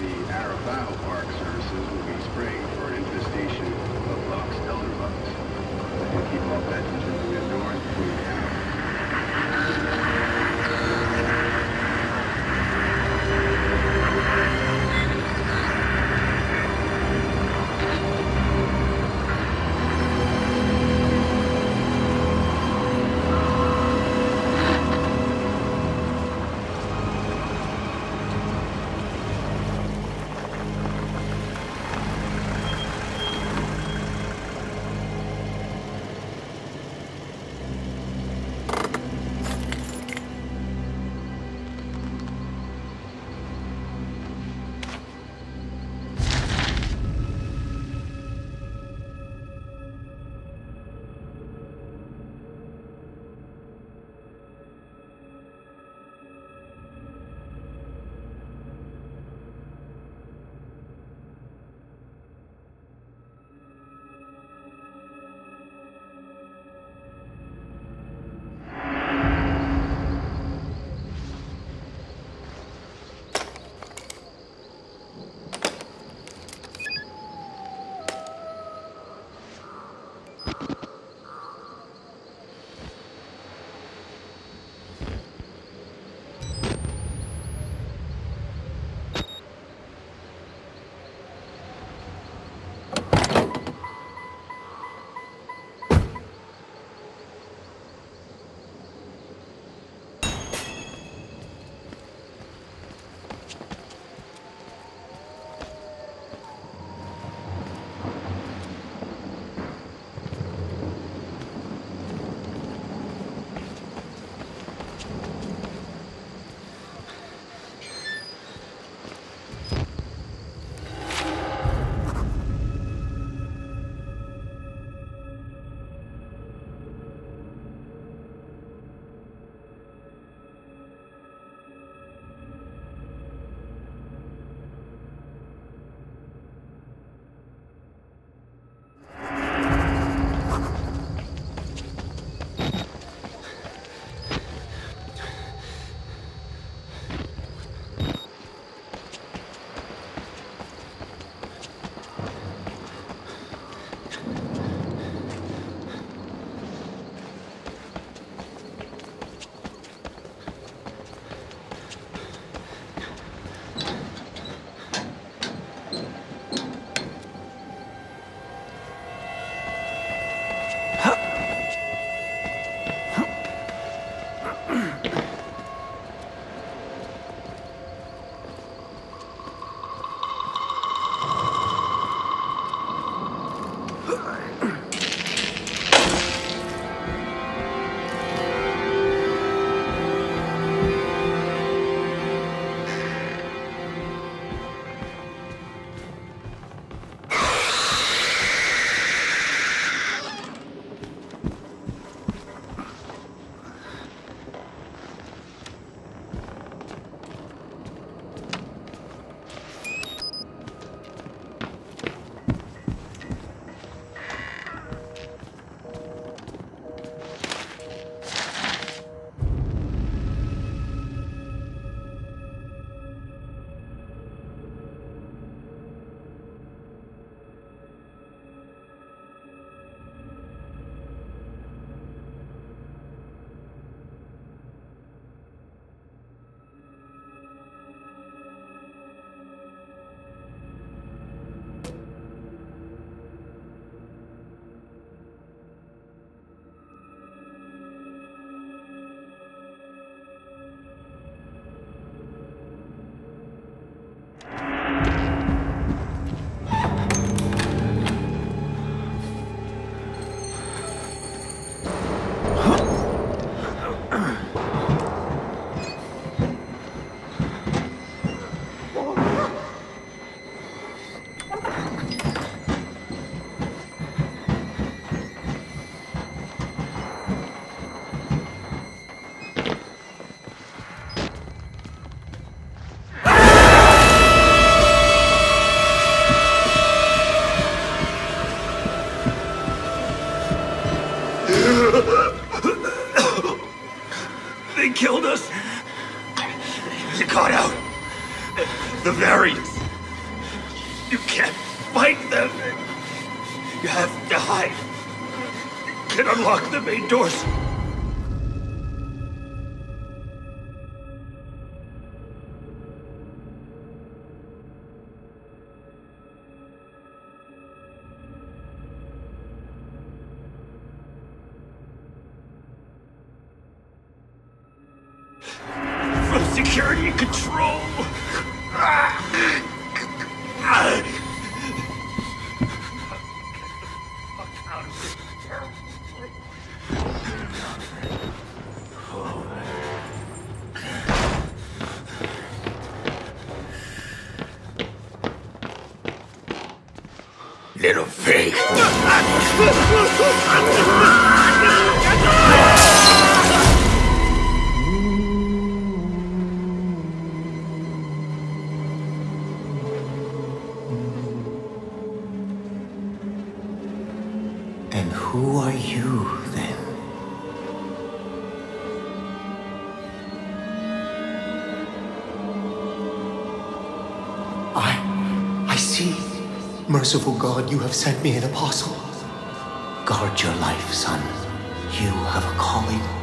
the Arapaho Park services will be spraying for an infestation of box elder bugs. We'll keep all passengers moving north You can't fight them. You have to hide. You can unlock the main doors. From security control. Ah! Little pig. you then? I. I see. Merciful God, you have sent me an apostle. Guard your life, son. You have a calling.